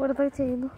വെറുതെ ചെയ്യുന്നു.